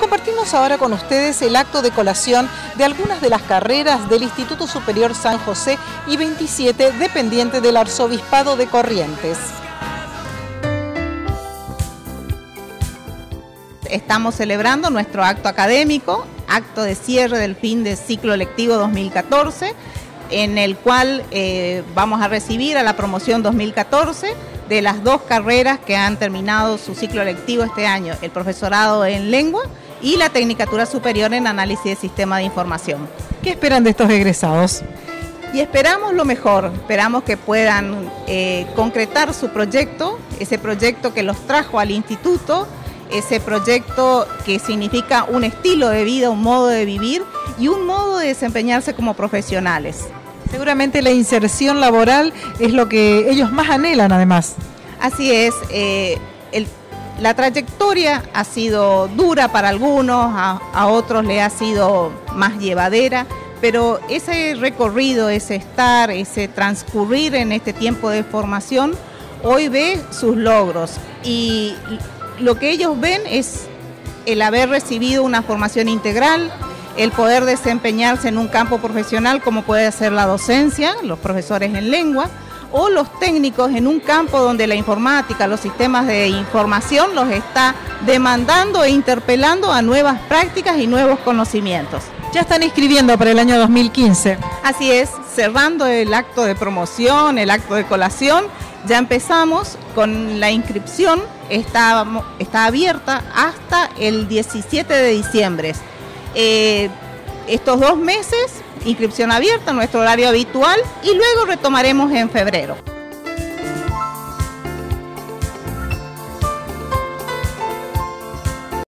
Compartimos ahora con ustedes el acto de colación de algunas de las carreras del Instituto Superior San José y 27 dependiente del Arzobispado de Corrientes. Estamos celebrando nuestro acto académico, acto de cierre del fin de ciclo lectivo 2014, en el cual eh, vamos a recibir a la promoción 2014 de las dos carreras que han terminado su ciclo lectivo este año, el profesorado en lengua y la Tecnicatura Superior en Análisis de Sistema de Información. ¿Qué esperan de estos egresados? Y esperamos lo mejor, esperamos que puedan eh, concretar su proyecto, ese proyecto que los trajo al instituto, ese proyecto que significa un estilo de vida, un modo de vivir y un modo de desempeñarse como profesionales. Seguramente la inserción laboral es lo que ellos más anhelan además. Así es, eh, la trayectoria ha sido dura para algunos, a, otros le ha sido más llevadera, pero ese recorrido, ese estar, ese transcurrir en este tiempo de formación, hoy ve sus logros. Y lo que ellos ven es el haber recibido una formación integral, el poder desempeñarse en un campo profesional como puede ser la docencia, los profesores en lengua, o los técnicos en un campo donde la informática, los sistemas de información los está demandando e interpelando a nuevas prácticas y nuevos conocimientos. Ya están inscribiendo para el año 2015. Así es, cerrando el acto de promoción, el acto de colación, ya empezamos con la inscripción, está, está abierta hasta el 17 de diciembre. Eh, estos dos meses, inscripción abierta, nuestro horario habitual, y luego retomaremos en febrero.